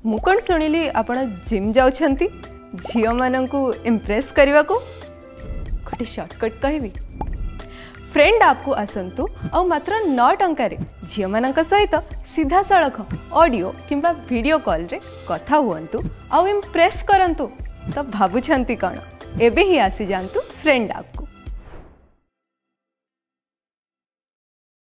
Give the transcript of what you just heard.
ମୁଁ କ'ଣ ଶୁଣିଲି ଆପଣ ଜିମ୍ ଯାଉଛନ୍ତି ଝିଅମାନଙ୍କୁ ଇମ୍ପ୍ରେସ୍ କରିବାକୁ ଗୋଟେ ସର୍ଟକଟ୍ କହିବି ଫ୍ରେଣ୍ଡ ଆପ୍କୁ ଆସନ୍ତୁ ଆଉ ମାତ୍ର ନଅ ଟଙ୍କାରେ ଝିଅମାନଙ୍କ ସହିତ ସିଧାସଳଖ ଅଡ଼ିଓ କିମ୍ବା ଭିଡ଼ିଓ କଲ୍ରେ କଥା ହୁଅନ୍ତୁ ଆଉ ଇମ୍ପ୍ରେସ୍ କରନ୍ତୁ ତ ଭାବୁଛନ୍ତି କ'ଣ ଏବେ ହିଁ ଆସିଯାଆନ୍ତୁ ଫ୍ରେଣ୍ଡ ଆପ୍କୁ